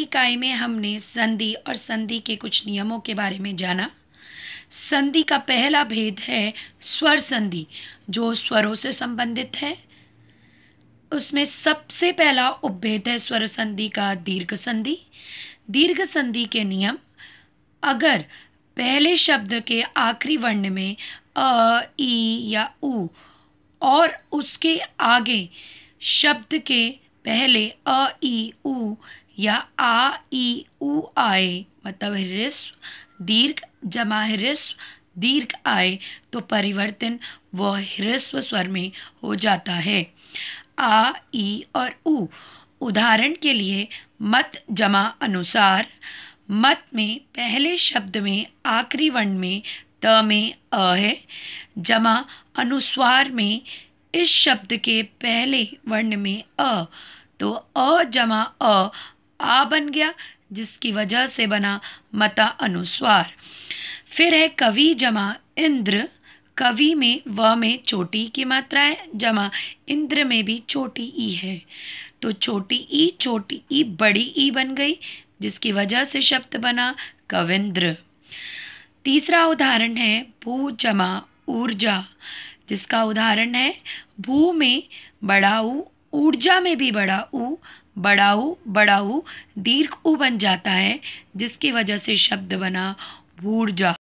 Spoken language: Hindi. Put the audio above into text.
इकाई में हमने संधि और संधि के कुछ नियमों के बारे में जाना। संधि का पहला भेद है स्वर संधि, जो स्वरों से संबंधित है। उसमें सबसे पहला उपभेद है स्वर संधि का दीर्घ संधि। दीर्घ संधि के नियम, अगर पहले शब्द के आखिरी वर्ण में अ ई या उ और उसके आगे शब्द के पहले अ ई उ या आ, ई, उ, आए मतलब ह्रस्व, दीर्घ, जमा ह्रस्व, दीर्घ आए तो परिवर्तन वह ह्रस्व स्वर में हो जाता है। आ, ई और उ, उदाहरण के लिए मत जमा अनुसार, मत में पहले शब्द में, आखिरी वर्ण में त में अ है, जमा अनुस्वार में इस शब्द के पहले वर्ण में अ तो अ जमा अ आ बन गया, जिसकी वजह से बना मता अनुस्वार। फिर है कवि जमा इंद्र। कवि में व में चोटी की मात्रा है, जमा इंद्र में भी छोटी ई है। तो छोटी ई छोटी ई बड़ी ई बन गई, जिसकी वजह से शब्द बना कविंद्र। तीसरा उदाहरण है भू जमा ऊर्जा, जिसका उदाहरण है भू में बड़ा ऊ, ऊर्जा में भी बड़ा ऊ बड़ाऊ बड़ाऊ दीर्घ उ बन जाता है जिसकी वजह से शब्द बना ऊर्जा।